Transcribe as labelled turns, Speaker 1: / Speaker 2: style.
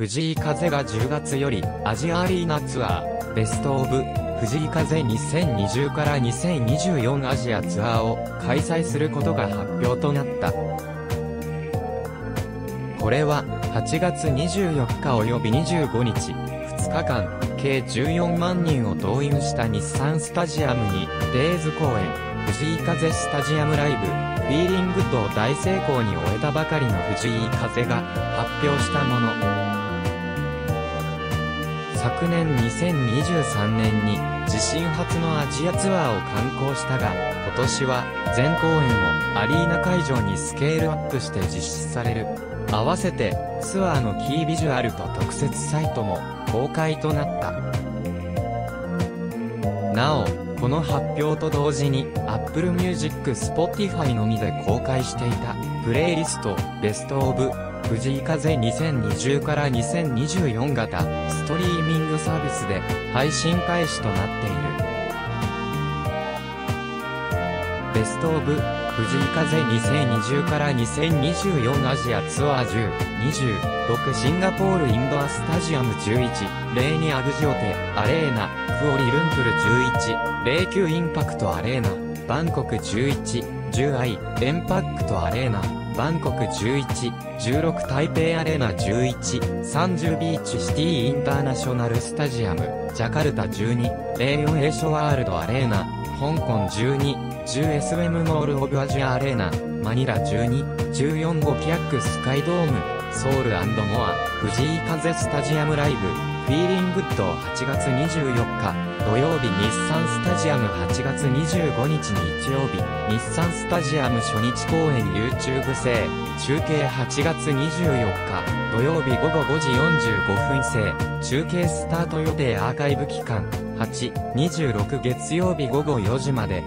Speaker 1: 藤井風が10月よりアジアアリーナツアーベストオブ藤井風2020から2024アジアツアーを開催することが発表となった。これは8月24日及び25日、2日間、計14万人を動員した日産スタジアムに、デイズ公演、藤井風スタジアムライブ、フィーリングと大成功に終えたばかりの藤井風が発表したもの。昨年2023年に自身初のアジアツアーを観光したが、今年は全公演をアリーナ会場にスケールアップして実施される。合わせてツアーのキービジュアルと特設サイトも公開となった。なお、この発表と同時に Apple Music Spotify のみで公開していたプレイリストベストオブ藤井風2020から2024型ストリーミングサービスで配信開始となっている。ベストオブ藤井風2020から2024アジアツアー10、26シンガポールインドアスタジアム11、レーニアグジオテ、アレーナ、クオリルンプル11、09インパクトアレーナ、バンコク11、10 IMPACT Arena、バンコク11、16台北 Arena 11、30 Beach City International Stadium、ジャカルタ12、04 AsiaWorld-Arena、香港12、10SM モールオブアジアアレーナ、マニラ12、14 Gocheok Sky Dome、ソウルモア、藤井風スタジアムライブ、 Feelin' Good 8月24日、土曜日日産スタジアム8月25日日曜日、日産スタジアム初日公演 YouTube 制、中継8月24日、土曜日午後5時45分制、中継スタート予定アーカイブ期間、8、26月曜日午後4時まで、